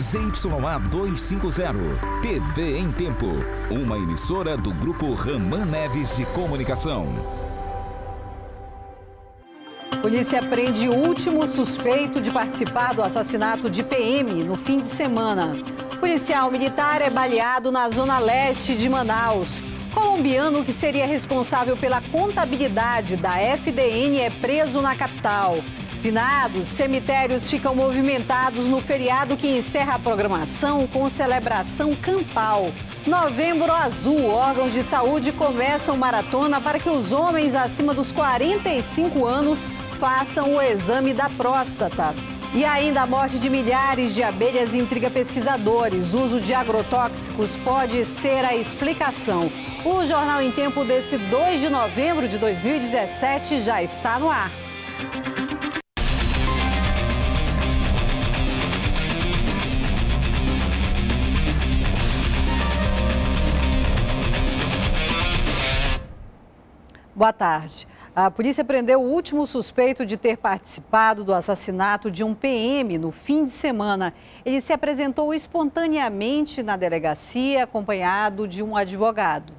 ZYA 250, TV em Tempo. Uma emissora do Grupo Raman Neves de Comunicação. Polícia prende o último suspeito de participar do assassinato de PM no fim de semana. Policial militar é baleado na zona leste de Manaus. Colombiano que seria responsável pela contabilidade da FDN é preso na capital. Finados, cemitérios ficam movimentados no feriado que encerra a programação com celebração campal. Novembro Azul, órgãos de saúde começam maratona para que os homens acima dos 45 anos façam o exame da próstata. E ainda a morte de milhares de abelhas intriga pesquisadores. O uso de agrotóxicos pode ser a explicação. O Jornal em Tempo desse 2 de novembro de 2017 já está no ar. Boa tarde. A polícia prendeu o último suspeito de ter participado do assassinato de um PM no fim de semana. Ele se apresentou espontaneamente na delegacia, acompanhado de um advogado.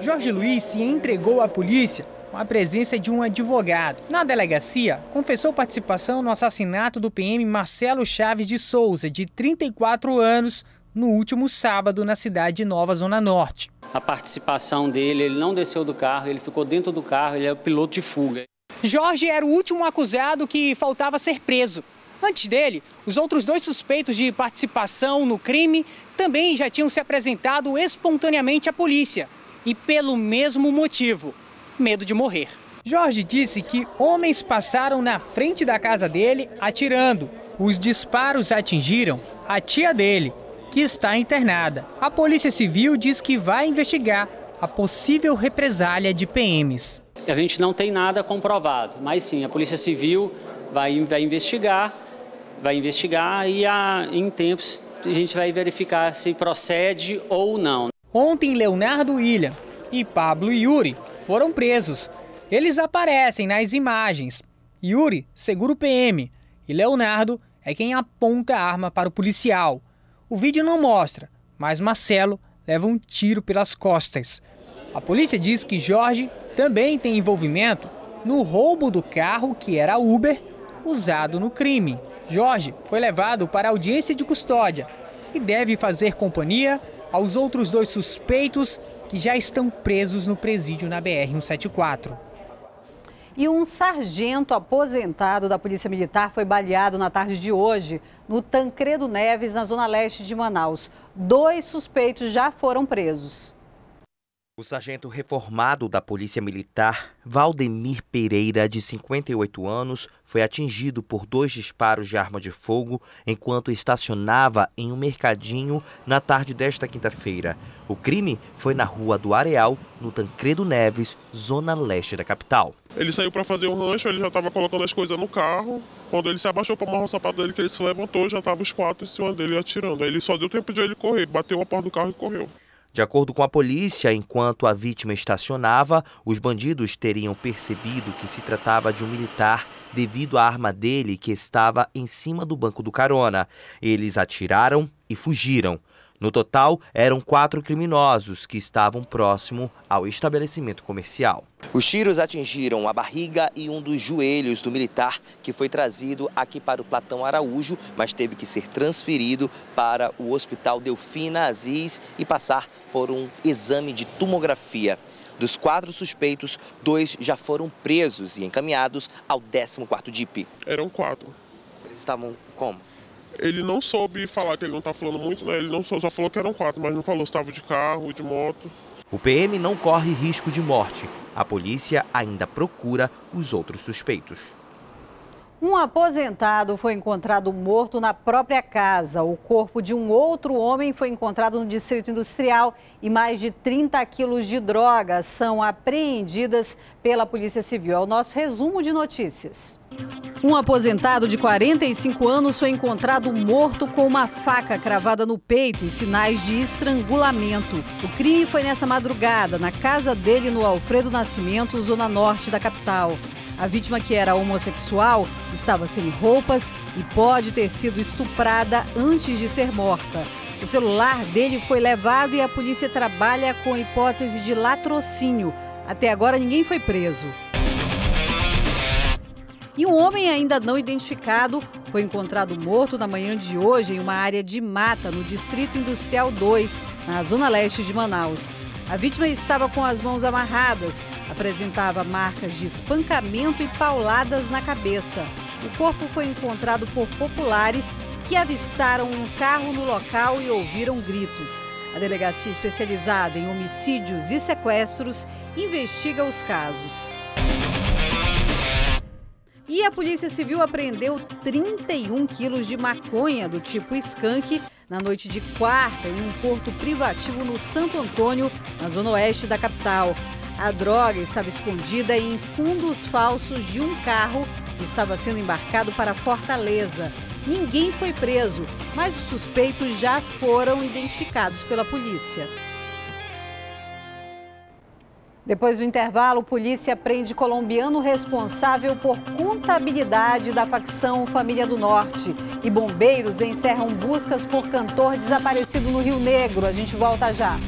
Jorge Luiz se entregou à polícia com a presença de um advogado. Na delegacia, confessou participação no assassinato do PM Marcelo Chaves de Souza, de 34 anos, no último sábado na cidade de Nova Zona Norte. A participação dele, ele não desceu do carro, ele ficou dentro do carro, ele é o piloto de fuga. Jorge era o último acusado que faltava ser preso. Antes dele, os outros dois suspeitos de participação no crime também já tinham se apresentado espontaneamente à polícia. E pelo mesmo motivo: medo de morrer. Jorge disse que homens passaram na frente da casa dele atirando. Os disparos atingiram a tia dele, que está internada. A Polícia Civil diz que vai investigar a possível represália de PMs. A gente não tem nada comprovado, mas sim, a Polícia Civil vai, vai investigar, vai investigar e a, em tempos a gente vai verificar se procede ou não. Ontem, Leonardo William e Pablo Yuri foram presos. Eles aparecem nas imagens. Yuri segura o PM e Leonardo é quem aponta a arma para o policial. O vídeo não mostra, mas Marcelo leva um tiro pelas costas. A polícia diz que Jorge também tem envolvimento no roubo do carro que era Uber usado no crime. Jorge foi levado para audiência de custódia e deve fazer companhia aos outros dois suspeitos que já estão presos no presídio na BR-174. E um sargento aposentado da Polícia Militar foi baleado na tarde de hoje no Tancredo Neves, na zona leste de Manaus. Dois suspeitos já foram presos. O sargento reformado da Polícia Militar, Valdemir Pereira, de 58 anos, foi atingido por dois disparos de arma de fogo enquanto estacionava em um mercadinho na tarde desta quinta-feira. O crime foi na rua do Areal, no Tancredo Neves, zona leste da capital. Ele saiu para fazer o rancho, ele já estava colocando as coisas no carro. Quando ele se abaixou para amarrar o sapato dele, que ele se levantou, já estavam os quatro em cima dele atirando. Aí ele só deu tempo de ele correr, bateu a porta do carro e correu. De acordo com a polícia, enquanto a vítima estacionava, os bandidos teriam percebido que se tratava de um militar devido à arma dele que estava em cima do banco do carona. Eles atiraram e fugiram. No total, eram quatro criminosos que estavam próximo ao estabelecimento comercial. Os tiros atingiram a barriga e um dos joelhos do militar, que foi trazido aqui para o Platão Araújo, mas teve que ser transferido para o Hospital Delfina Aziz e passar por um exame de tomografia. Dos quatro suspeitos, dois já foram presos e encaminhados ao 14º DIP. Eram quatro. Eles estavam como? Ele não soube falar, que ele não está falando muito, né? Ele não só, só falou que eram quatro, mas não falou se estava de carro, de moto. O PM não corre risco de morte. A polícia ainda procura os outros suspeitos. Um aposentado foi encontrado morto na própria casa. O corpo de um outro homem foi encontrado no Distrito Industrial e mais de 30 quilos de drogas são apreendidas pela Polícia Civil. É o nosso resumo de notícias. Um aposentado de 45 anos foi encontrado morto com uma faca cravada no peito e sinais de estrangulamento. O crime foi nessa madrugada, na casa dele no Alfredo Nascimento, zona norte da capital. A vítima, que era homossexual, estava sem roupas e pode ter sido estuprada antes de ser morta. O celular dele foi levado e a polícia trabalha com hipótese de latrocínio. Até agora ninguém foi preso. E um homem ainda não identificado foi encontrado morto na manhã de hoje em uma área de mata no Distrito Industrial 2, na zona leste de Manaus. A vítima estava com as mãos amarradas, apresentava marcas de espancamento e pauladas na cabeça. O corpo foi encontrado por populares que avistaram um carro no local e ouviram gritos. A delegacia especializada em homicídios e sequestros investiga os casos. E a Polícia Civil apreendeu 31 quilos de maconha do tipo skunk na noite de quarta em um porto privativo no Santo Antônio, na zona oeste da capital. A droga estava escondida em fundos falsos de um carro que estava sendo embarcado para Fortaleza. Ninguém foi preso, mas os suspeitos já foram identificados pela polícia. Depois do intervalo, polícia prende colombiano responsável por contabilidade da facção Família do Norte. E bombeiros encerram buscas por cantor desaparecido no Rio Negro. A gente volta já.